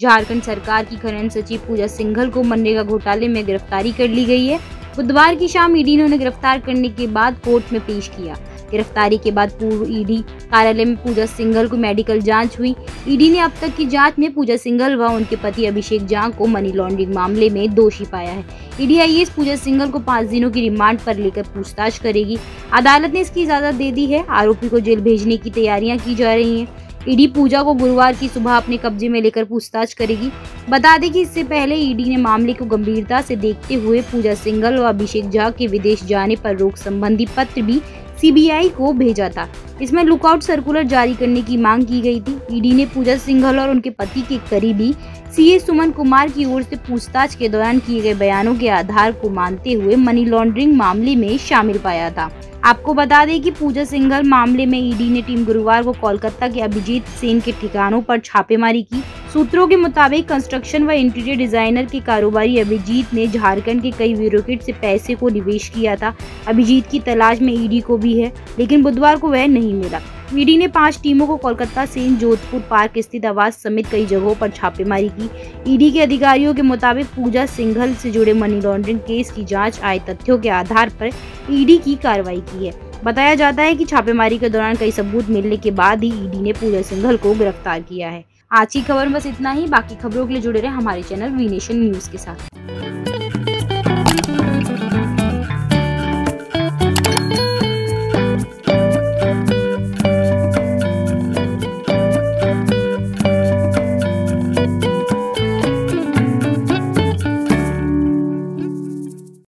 झारखंड सरकार की खनन सचिव पूजा सिंघल को मनरेगा घोटाले में गिरफ्तारी कर ली गई है। बुधवार की शाम ईडी ने उन्हें गिरफ़्तार करने के बाद कोर्ट में पेश किया। गिरफ्तारी के बाद पूर्व ईडी कार्यालय में पूजा सिंघल को मेडिकल जाँच हुई। ईडी ने अब तक की जाँच में पूजा सिंघल व उनके पति अभिषेक जांग को मनी लॉन्ड्रिंग मामले में दोषी पाया है। ईडी आई पूजा सिंघल को पाँच दिनों की रिमांड पर लेकर पूछताछ करेगी। अदालत ने इसकी इजाज़त दे दी है। आरोपी को जेल भेजने की तैयारियाँ की जा रही हैं। ईडी पूजा को गुरुवार की सुबह अपने कब्जे में लेकर पूछताछ करेगी। बता दें कि इससे पहले ईडी ने मामले को गंभीरता से देखते हुए पूजा सिंगल व अभिषेक झा के विदेश जाने पर रोक संबंधी पत्र भी सीबीआई को भेजा था। इसमें लुकआउट सर्कुलर जारी करने की मांग की गई थी। ईडी ने पूजा सिंघल और उनके पति के करीबी सीए सुमन कुमार की ओर से पूछताछ के दौरान किए गए बयानों के आधार को मानते हुए मनी लॉन्ड्रिंग मामले में शामिल पाया था। आपको बता दें कि पूजा सिंघल मामले में ईडी ने टीम गुरुवार को कोलकाता के अभिजीत सेन के ठिकानों पर छापेमारी की। सूत्रों के मुताबिक कंस्ट्रक्शन व इंटीरियर डिज़ाइनर के कारोबारी अभिजीत ने झारखंड के कई ब्यूरोक्रेट से पैसे को निवेश किया था। अभिजीत की तलाश में ईडी को भी है, लेकिन बुधवार को वह नहीं मिला। ईडी ने पाँच टीमों को कोलकाता से जोधपुर पार्क स्थित आवास समेत कई जगहों पर छापेमारी की। ईडी के अधिकारियों के मुताबिक पूजा सिंघल से जुड़े मनी लॉन्ड्रिंग केस की जाँच आए तथ्यों के आधार पर ईडी की कार्रवाई की है। बताया जाता है कि छापेमारी के दौरान कई सबूत मिलने के बाद ही ईडी ने पूजा सिंघल को गिरफ़्तार किया है। आज की खबर बस इतना ही। बाकी खबरों के लिए जुड़े रहे हमारे चैनल वी नेशन न्यूज़ के साथ।